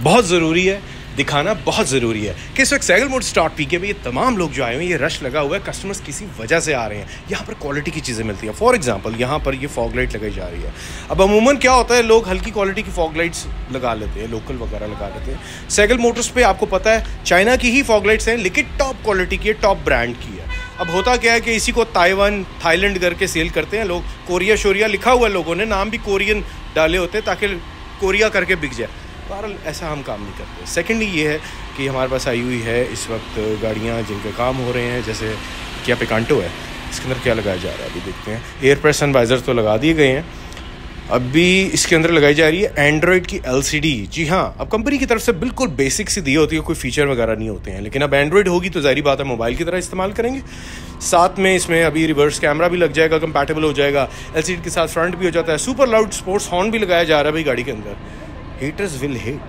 बहुत ज़रूरी है, दिखाना बहुत ज़रूरी है। कि इस वक्त सैगल मोड स्टार्ट पी के भी ये तमाम लोग जो आए हुए हैं, ये रश लगा हुआ है कस्टमर्स किसी वजह से आ रहे हैं। यहाँ पर क्वालिटी की चीज़ें मिलती हैं। फॉर एग्जांपल यहाँ पर ये फॉग लाइट लगाई जा रही है। अब अमूमन क्या होता है, लोग हल्की क्वालिटी की फॉग लाइट्स लगा लेते हैं लोकल वगैरह लगा लेते हैं। सैगल मोटर्स पर आपको पता है चाइना की ही फॉग लाइट्स हैं, लेकिन टॉप क्वालिटी की है टॉप ब्रांड की है। अब होता क्या है कि इसी को ताइवान थाईलैंड करके सेल करते हैं लोग। कोरिया शोरिया लिखा हुआ है लोगों ने, नाम भी कोरियन डाले होते हैं ताकि कोरिया करके बिक जाए। बहरहाल ऐसा हम काम नहीं करते। सेकेंडली ये है कि हमारे पास आई हुई है इस वक्त गाड़ियाँ जिनके काम हो रहे हैं, जैसे क्या पिकांटो है। इसके अंदर क्या लगाया जा रहा है? अभी देखते हैं। एयर प्रेस सनवाइज़र तो लगा दिए गए हैं। अभी इसके अंदर लगाई जा रही है एंड्रॉयड की एल जी हाँ अब कंपनी की तरफ़ से बिल्कुल बेसिक सी दी होती है, कोई फीचर वगैरह नहीं होते हैं। लेकिन अब एंड्रॉयड होगी तो जारी बात है मोबाइल की तरह इस्तेमाल करेंगे। साथ में इसमें अभी रिवर्स कैमरा भी लग जाएगा कंपैटिबल हो जाएगा। एलसीडी के साथ फ्रंट भी हो जाता है। सुपर लाउड स्पोर्ट्स हॉर्न भी लगाया जा रहा है भाई गाड़ी के अंदर। Haters will hate